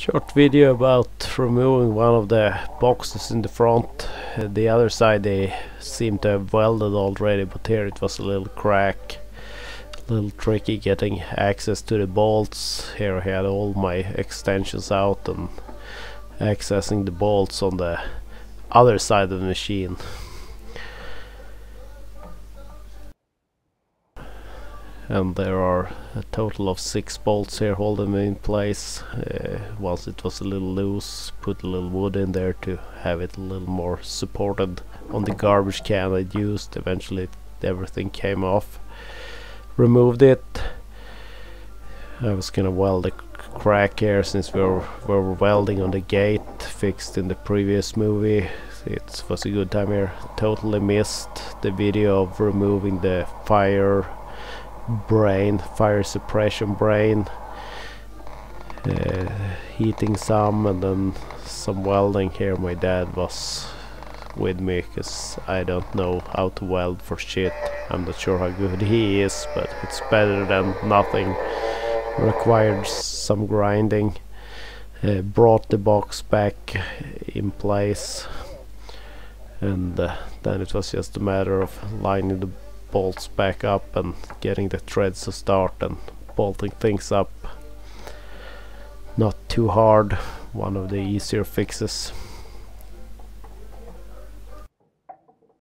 Short video about removing one of the boxes in the front. The other side they seem to have welded already but here it was a little crack. A little tricky getting access to the bolts. Here I had all my extensions out and accessing the bolts on the other side of the machine. And there are a total of six bolts here holding me in place. Uh, once it was a little loose put a little wood in there to have it a little more supported on the garbage can I used. Eventually everything came off. Removed it. I was gonna weld a crack here since we were, we were welding on the gate fixed in the previous movie. It was a good time here. Totally missed the video of removing the fire brain, fire suppression brain, uh, heating some and then some welding here. My dad was with me because I don't know how to weld for shit. I'm not sure how good he is, but it's better than nothing. Required some grinding. Uh, brought the box back in place and uh, then it was just a matter of lining the bolts back up and getting the threads to start and bolting things up. Not too hard one of the easier fixes